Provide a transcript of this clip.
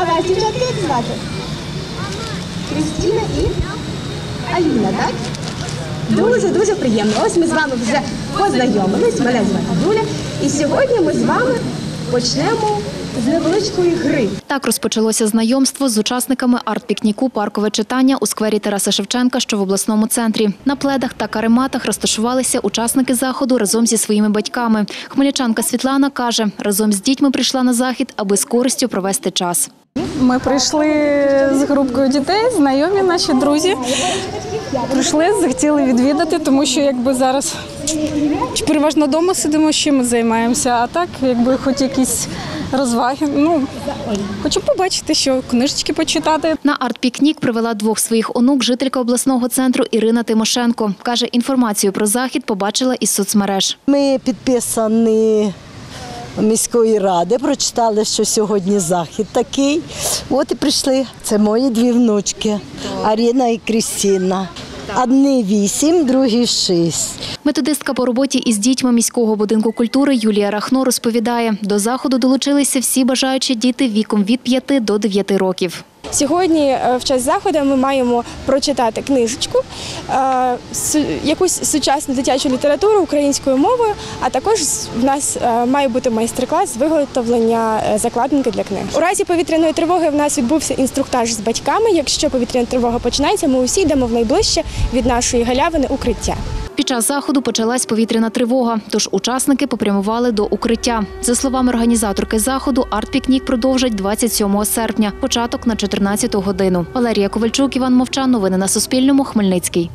А вас, дівчатка, як звати? Крістіна і Аліна, так? Дуже дуже приємно. Ось ми з вами вже познайомились. Мене звати Юля. І сьогодні ми з вами почнемо з невеличкої гри. Так розпочалося знайомство з учасниками арт-пікніку «Паркове читання» у сквері Тараса Шевченка, що в обласному центрі. На пледах та карематах розташувалися учасники заходу разом зі своїми батьками. Хмельничанка Світлана каже, разом з дітьми прийшла на захід, аби з користю провести час. Ми прийшли з групкою дітей, знайомі наші друзі. Прийшли, захотіли відвідати, тому що якби зараз переважно вдома сидимо, чим ми займаємося, а так, якби хоч якісь розваги. Ну, хочу побачити, що книжечки почитати. На арт-пікнік привела двох своїх онук жителька обласного центру Ірина Тимошенко. Каже, інформацію про захід побачила із соцмереж. Ми підписані міської ради, прочитали, що сьогодні захід такий. От і прийшли. Це мої дві внучки Аріна і Крістіна. Одні вісім, другі шість. Методистка по роботі із дітьми міського будинку культури Юлія Рахно розповідає, до заходу долучилися всі бажаючі діти віком від 5 до 9 років. Сьогодні е, в час заходу ми маємо прочитати книжечку, е, якусь сучасну дитячу літературу українською мовою, а також в нас е, має бути майстер-клас з виготовлення закладинки для книг. У разі повітряної тривоги в нас відбувся інструктаж з батьками. Якщо повітряна тривога починається, ми усі йдемо в найближче від нашої галявини укриття. Під час заходу почалась повітряна тривога, тож учасники попрямували до укриття. За словами організаторки заходу, арт-пікнік продовжать 27 серпня, початок на 14 годину. Валерія Ковальчук, Іван Мовчан. Новини на Суспільному. Хмельницький.